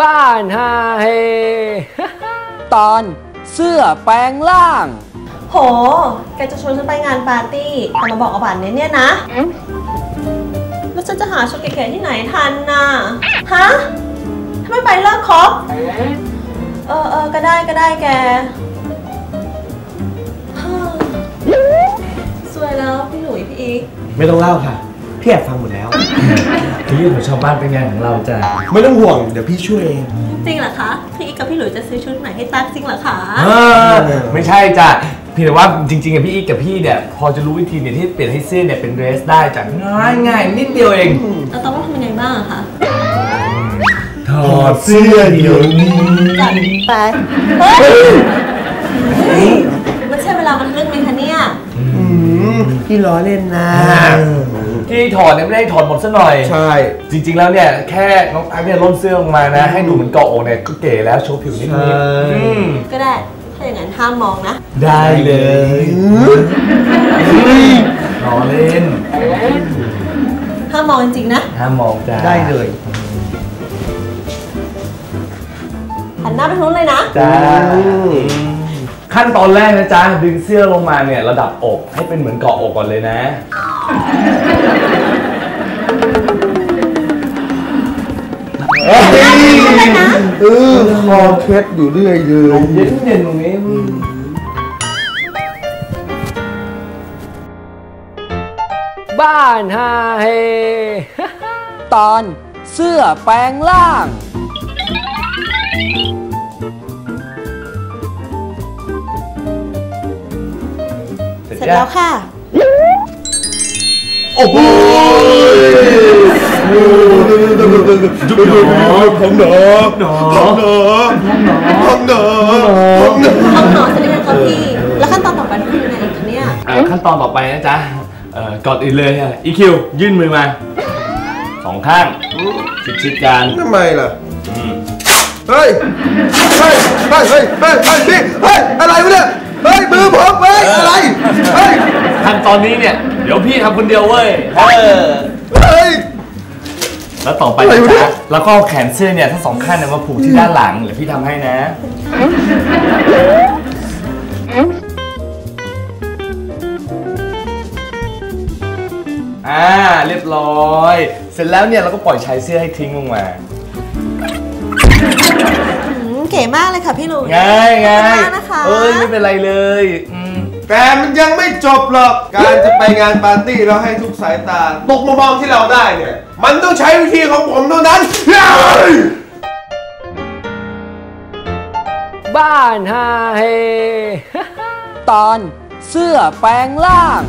บ้านฮาเฮ ตอนเสื้อแปลงร่าง โห แกจะชวนฉันไปงานปาร์ตี้แต่มาบอกเอาบัตรเนี้ยเนี่ยนะ แล้วฉันจะหาชุดเก๋ๆที่ไหนทันน่ะ ฮะถ้าไม่ไปเลิกคบเออเออก็ได้ก็ได้แกฮ่าสวยแล้วพี่หลุยพี่อีก ไม่ต้องเล่าค่ะ พี่แอบฟังหมดแล้วเรื่องของชาวบ้านเป็นงานของเราจ้ะไม่ต้องห่วง เดี๋ยวพี่ช่วยเอง จริงเหรอคะพี่อีกกับพี่หลุยจะซื้อชุดไหนให้ตั๊กจริงเหรอคะเออไม่ใช่จ้ะเพียงแต่ว่าจริงๆอะพี่อีกกับพี่เนี่ย พอจะรู้วิธีเนี่ยที่เปลี่ยนให้เสื้อเนี่ยเป็นเดรสได้จ้ะง่ายง่ายๆนิดเดียวเองแล้วต้องทำยังไงบ้างอะคะถอดเสื้อเดี๋ยวนี้จัดไปเฮ้ยเฮ้ยมันใช่เวลามันลึกไหมคะเนี่ยพี่ล้อเล่นนะ ที่ถอดเนี่ยไม่ได้ถอดหมดซะหน่อย ใช่ จริง ๆ แล้วเนี่ยแค่น้องตั๊กเนี่ยล่นเสื้อออกมานะ ให้ดูเหมือนเกาะอกเนี่ยก็เก๋แล้วโชว์ผิวนิดนิดใช่ก็ได้ ถ้าอย่างนั้นห้ามมองนะ ได้เลยรอเล่นห้ามมองจริงๆนะ ห้ามมองจ้าได้เลย หันหน้าไปทางนู้นเลยนะ จ้าขั้นตอนแรกนะจ๊ะดึงเสื้อลงมาเนี่ยระดับอกให้เป็นเหมือนเกาะอกก่อนเลยนะ ออคอเคล็ดอยู่เรื่อยเลยเย็นเย็นๆตรงนี้บ้านฮาเฮ ตอนเสื้อแปลงร่าง เสร็จเสร็จยัแล้งวค่ะ โอ้โห ผมหนอผมหนอผมหนอผมหนอห้องนอนจะได้ยังคะพี่ แล้วขั้นตอนต่อไปต้องทำยังไงอีกคะเนี่ยเอ่อขั้นตอนต่อไปนะจ๊ะเอ่อก่อนอื่นเลยอะ EQ ยื่นมือมาสองข้างชิดๆกันทำไมล่ะเฮ้ย เฮ้ย เฮ้ย เฮ้ย เฮ้ย เฮ้ยพี่เฮ้ย อะไรวะเนี่ย เฮ้ย มือผมเฮ้ย อะไร เฮ้ยขั้นตอนนี้เนี่ย เดี๋ยวพี่ทำคนเดียวเว้ยเออเฮ้ย แล้วต่อไปอะไรนะวะเนี่จ๊ะยแล้วก็เอาแขนเสื้อเนี่ยทั้งสองข้างเนี่ยมาผูกที่ด้านหลังเดี๋ยวพี่ทำให้นะ อ่าเรียบร้อย เสร็จแล้วเนี่ยเราก็ปล่อยชายเสื้อให้ทิ้งลงมาอืมเก๋มากเลยค่ะพี่หลุยง่ายง่ายขอบคุณมากนะคะเอ้ยไม่เป็นไรเลยอืม แต่มันยังไม่จบหรอก การจะไปงานปาร์ตี้แล้วให้ทุกสายตาตกมามองที่เราได้เนี่ย มันต้องใช้วิธีของผมเท่านั้นเฮ้ยบ้านฮาเฮ ตอนเสื้อแปลงร่าง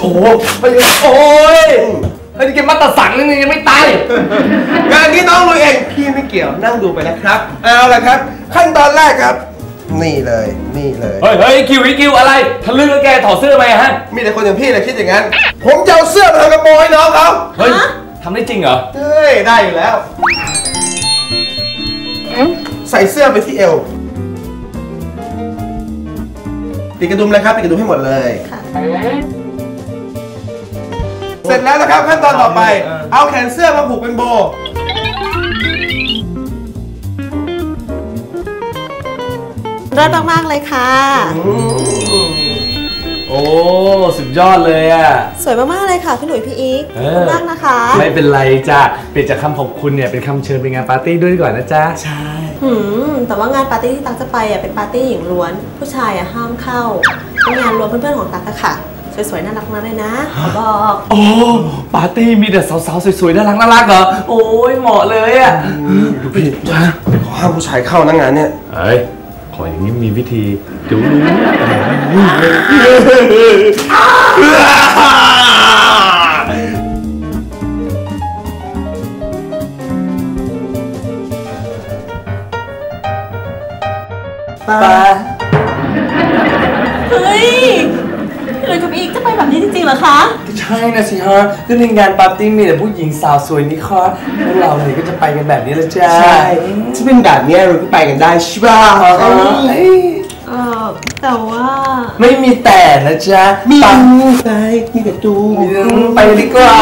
โอ้โหไปเลยโอ้ย ไอ้นี่แกมาตัดสังนี่ยังไม่ตาย งานนี้น้องลุยเองพี่ไม่เกี่ยวนั่งดูไปนะครับ เอาละครับ ขั้นตอนแรกครับ นี่เลยนี่เลย เฮ้ยเฮ้ยคิวอีคิวอะไรทะลึ่งแล้วแกถอดเสื้อทำไมอะฮะ มีแต่คนอย่างพี่เลยคิดอย่างนั้น ผมจะเอาเสื้อมาทำกระโปรงให้น้องเขาเฮ้ยทำได้จริงเหรอ เฮ้ยได้อยู่แล้ว ใส่เสื้อไปที่เอวปิดกระดุมเลยครับปิดกระดุมให้หมดเลยค่ะ เสร็จแล้วนะครับขั้นตอนต่อไปเออเอาแขนเสื้อมาผูกเป็นโบ เลิศมากๆเลยค่ะ โอ้ สุดยอดเลยอะ สวยมากๆเลยค่ะพี่หลุยพี่อีกเอขอบอคุณมากนะคะไม่เป็นไรจ้ะ เปลี่ยนจากคำขอบคุณเนี่ยเป็นคำเชิญไปงานปาร์ตี้ด้วยดีกว่อนนะจ๊ะ ใช่ หืมแต่ว่างานปาร์ตี้ที่ตั๊กจะไปอะเป็นปาร์ตี้หญิงล้วน ผู้ชายอะห้ามเข้าเป็นงานรวมเพื่อนๆของตั๊กอะค่ะ สวยๆน่ารักทั้งนั้นเลยนะขอบอกโอ้ปาร์ตี้มีแต่สาวๆสวยๆน่ารักน่ารักเหรอโอ้ยเหมาะเลยอะดูพี่จ้าขอห้ามผู้ชายเข้านะงานเนี่ยเฮ้ยขออย่างนี้มีวิธีเดี๋ยวรู้ปาเฮ้ย พี่หลุยกับพี่อีกจะไปแบบนี้จริงๆเหรอคะใช่นะสิฮะก็ในงานปาร์ตี้มีแต่ผู้หญิงสาวสวยนี่ค่ะพวกเราเนี่ยก็จะไปกันแบบนี้แหละจ้าใช่ที่เป็นแบบเนี้ยเราก็ไปกันได้ใช่ป่ะเอ้ยเออแต่ว่าไม่มีแต่นะจ๊ะมีปังไปมีแต่ตูไปดีกว่า